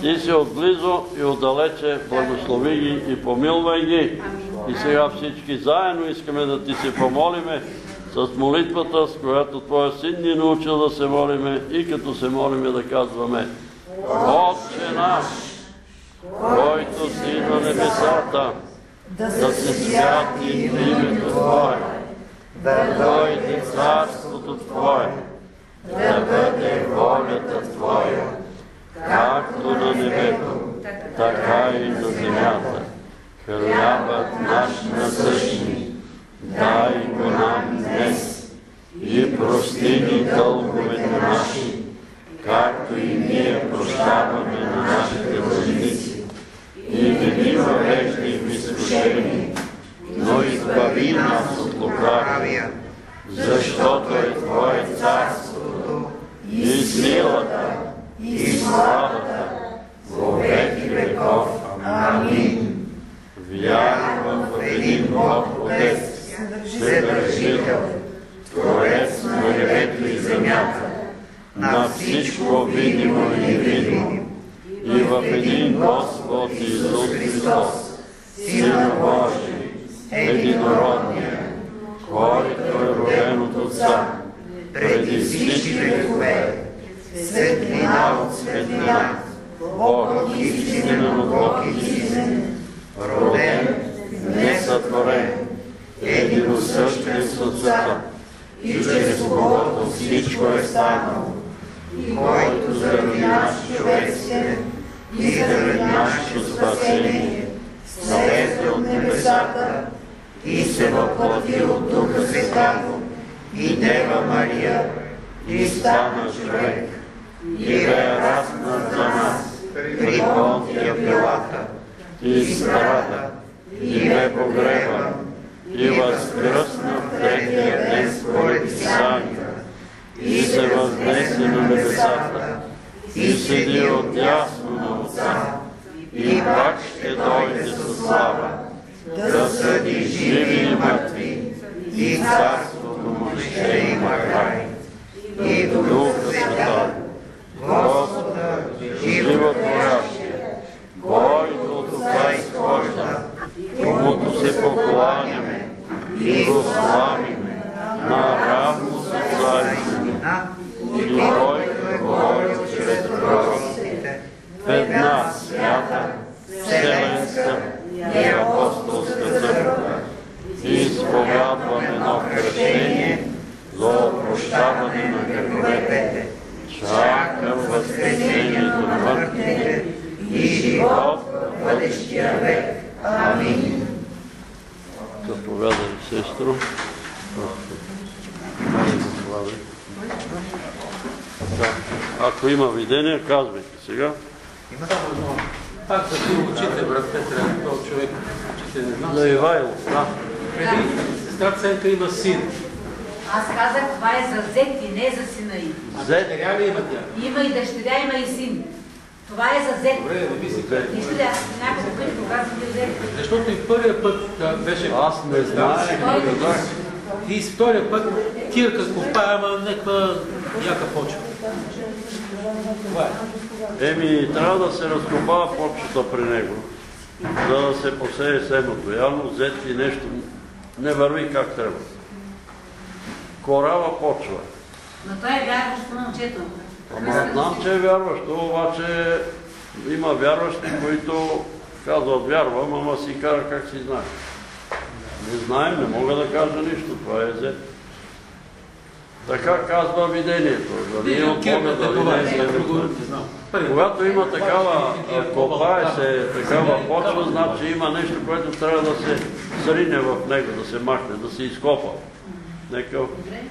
Ти си отблизо и отдалече, благослови ги и помилвай ги. И сега всички заедно искаме да ти се помолиме с молитвата, с която Твоя син ни научил да се молиме и като се молиме да казваме Отче наш, който си на небесата, да се святи името Твое, да дойде царството Твое, да бъде волята Твоя, както на небето, така и на земята. Хлябът наш насъщни, дай го нам днес и прости ни дълговете наши, както и ние прощаваме на нашите дължници. И не ни въвеждай в изкушение, но избави нас от лукавия, защото е Твое царството и силата и славата во веки веков. Амин. Вярвам в един Бог Отец, Вседържител, Творец на небето и земята, на всичко видимо и невидимо, и в един Господ Исус Христос, Сина Божий, единородния, който е роден от Отца, преди всички векове, светлина от светлина, Бог истинен от Бог истинен, роден, несътворен, единосъщен с Отца, и чрез когото всичко е станало, който заради нашето човечество и заради нашето спасение слезе от небесата и се въплати от Духа Святаго и Дева Мария и стана човек и бе разнат за нас при Понтия Пилата и страда и бе погребан и възкръсна в третия ден според Писанията и се възнесе на небесата и седи от ясно на Отца и пак ще дойде със слава да съди живи и мъртви и царството му ще има край. И Духа Святаго, Господа, животворящия, който от Отца изхожда, комуто се покланяме и го славиме наравно с Отца и Сина, и който е говорил чрез пророците, в една свята, вселенска и апостолска църква, и изповядваме едно кръщение за опрощаване на греховете, чакам възкресението на мъртвите и живот в бъдещия век. Амин. Заповядай, сестро. Да. Ако има видение, казвайте сега. Пак за ти очите, брат Петре, този човек, очите не знам. За Ивайло. Да. Преди сестра Ценка има син. Аз казах, това е за зет и не за сина й. А Зет. дъщеря ли има тя? Има и дъщеря, има и син. Това е за зет. Добре, не ми си кажа. Нищо аз няколко пъти кога съм бил зет. Защото и първия път беше... Аз не знаех. И втория път кирка копая, ама някаква яка почва. Еми, трябва да се разкопава почвата при него, за да се посее семето. Явно взети нещо не върви как трябва. Корава почва. Но той е вярващо момчето. Ама знам, че е вярващо, обаче има вярващи, които казват вярвам, ама си кара как си знае. Не знаем, не мога да кажа нищо, това е зет. Така казва видението. Дали е от Бога, Кирката, дали това не е, е не знам. Първи път. Когато има такава, копае се такава почва, значи има нещо, което трябва да се срине в него, да се махне, да се изкопа. Некъв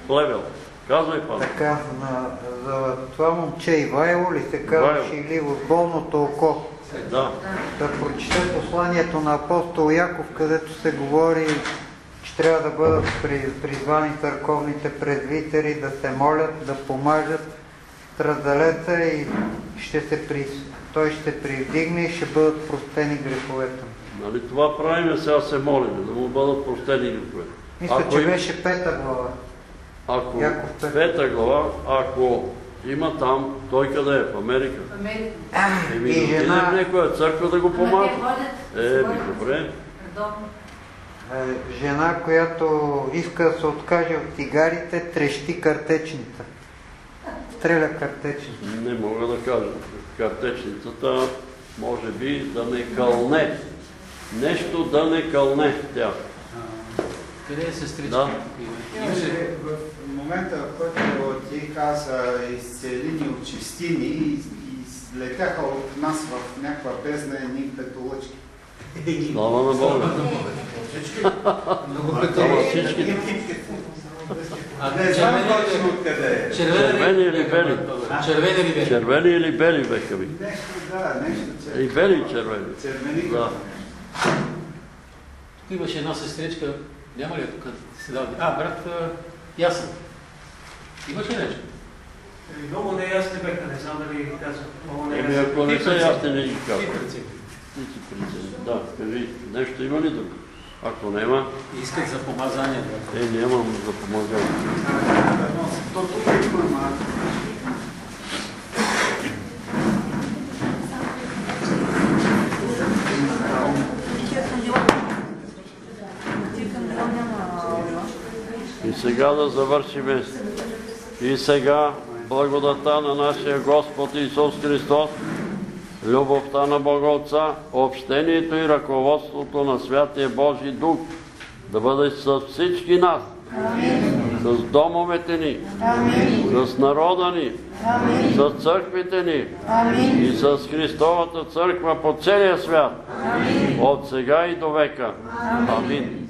плевел, Казвай, пане. Така, на, за това момче Ивайло ли се казваше или от болното око? Да. Да прочете посланието на апостол Яков, където се говори, трябва да бъдат при- призвани църковните презвитери, да се молят, да помажат страдалеца и ще се при... той ще привдигне и ще бъдат простени греховете. Нали това правиме, сега се молим, да му бъдат простени грехове. Мисля, Ако че им- беше пета глава. Ако Яков пет. пета глава, ако има там, той къде е? В Америка. В Америка. Еми, И да отиде в жена, някоя църква да го помага. Е, се ми добре. редовно. Е, жена, която иска да се откаже от цигарите, трещи картечница. Стреля картечница. Не мога да кажа. Картечницата може би да не кълне. Нещо да не кълне тя. Къде е сестричка? Да. Имаше в момента, в който ти каза изцелини от чистини и излетяха от нас в някаква бездна едни петолъчки. Слава на Бога. Ама всички Не знам точно откъде е. червени или бели? Червени или бели? Червени или бели беха ви? Нещо, да, нещо И бели и червени. червени. Да. Тук имаше една сестричка, няма ли я тук се дава? А, брат а, Ясен. Имаш ли нещо? Много неясни беха, не знам дали ги казвам. Много Еми, неясни. ако не са ясни, не ги казвам. Да, кажи, нещо има ли друго? Ако няма, Искат за помазание, е, нямам за ама И сега да завършиме. И сега благодата на нашия Господ Исус Христос, любовта на Бога Отца, общението и ръководството на Святия Божий Дух да бъде с всички нас, с домовете ни, с народа ни, с църквите ни. И с Христовата църква по целия свят, от сега и до века. Амин.